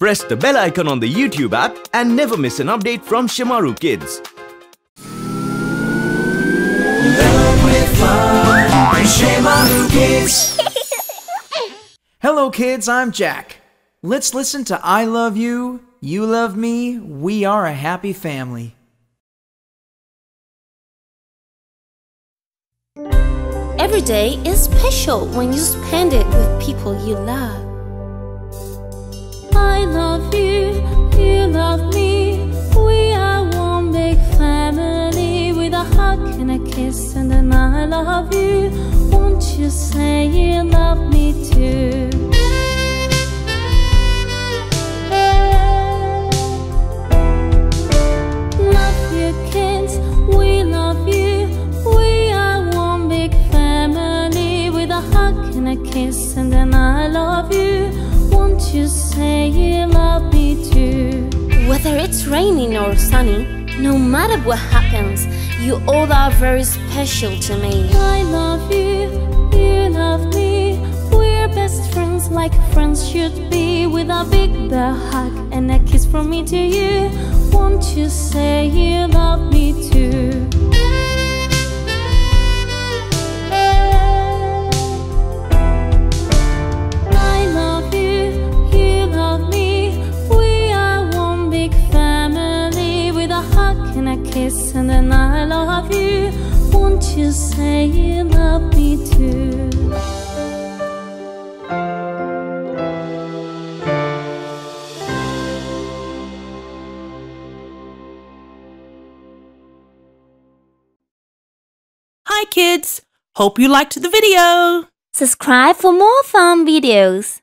Press the bell icon on the YouTube app and never miss an update from Shemaroo Kids. Hello, kids, I'm Jack. Let's listen to I Love You, You Love Me, We Are a Happy Family. Every day is special when you spend it with people you love. And kiss, and then I love you. Won't you say you love me too? Love you, kids. We love you. We are one big family with a hug and a kiss, and then I love you. Won't you say you love me too? Whether it's raining or sunny, no matter what happens, you all are very special to me. I love you. You love me. We're best friends like friends should be with a big bear hug and a kiss from me to you. Won't you say you love me with a hug and a kiss, and then I love you. Won't you say you love me too? Hi kids! Hope you liked the video! Subscribe for more fun videos.